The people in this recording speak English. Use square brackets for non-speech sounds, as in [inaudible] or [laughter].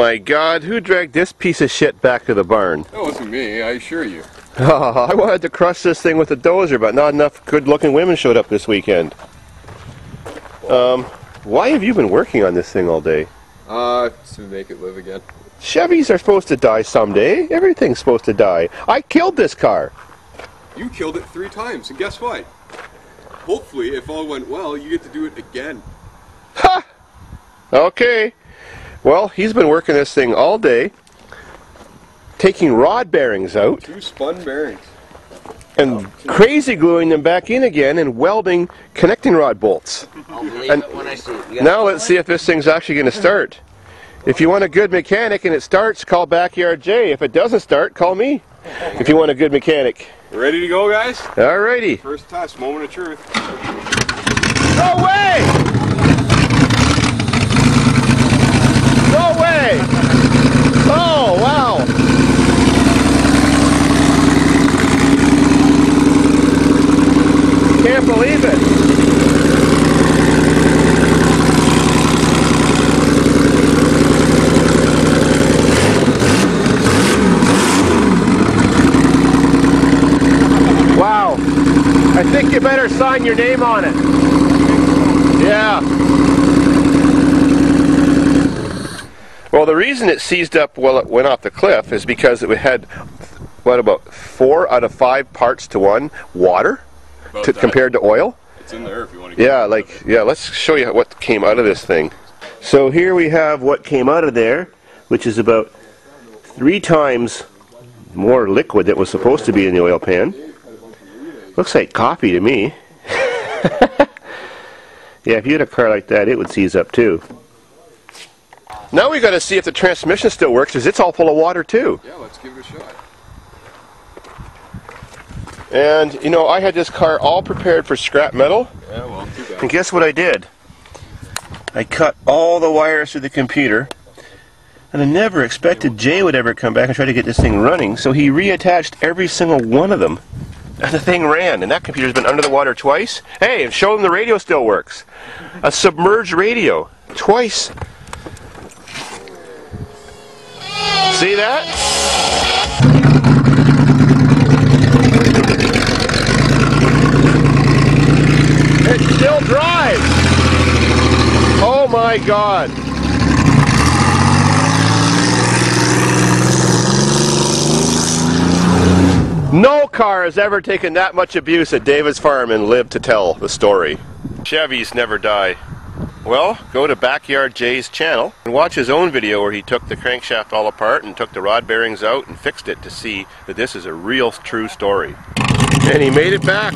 My God, who dragged this piece of shit back to the barn? That wasn't me, I assure you. Oh, I wanted to crush this thing with a dozer, but not enough good-looking women showed up this weekend. Um, why have you been working on this thing all day? Uh, to make it live again. Chevys are supposed to die someday. Everything's supposed to die. I killed this car. You killed it three times, and guess what? Hopefully, if all went well, you get to do it again. Ha! Okay. Well, he's been working this thing all day, taking rod bearings out Two spun bearings. and crazy gluing them back in again and welding connecting rod bolts. I'll believe And- it when I see it. Now let's see if this thing's actually going to start. If you want a good mechanic and it starts, call Backyard Jay. If it doesn't start, call me. If you want a good mechanic. Ready to go, guys? Alrighty. First test, moment of truth. No way! No way! Oh, wow! Can't believe it. Wow. I think you better sign your name on it. Yeah. Well, the reason it seized up while it went off the cliff is because it had, what about four out of five parts to one water to, compared to oil? It's in there if you want to Yeah, like, yeah, let's show you what came out of this thing. So here we have what came out of there, which is about three times more liquid that was supposed to be in the oil pan. Looks like coffee to me. [laughs] yeah, if you had a car like that, it would seize up too. Now we got to see if the transmission still works, because it's all full of water too. Yeah, let's give it a shot. And you know, I had this car all prepared for scrap metal. Yeah, well, too bad. And guess what I did? I cut all the wires through the computer. And I never expected Jay would ever come back and try to get this thing running, so he reattached every single one of them. And the thing ran, and that computer's been under the water twice. Hey, show them the radio still works. A submerged radio. Twice. See that? Drives. Oh my god. No car has ever taken that much abuse at Davids farm and lived to tell the story. Chevys never die. Well, go to Backyard Jay's channel and watch his own video where he took the crankshaft all apart and took the rod bearings out and fixed it to see that this is a real true story. And he made it back.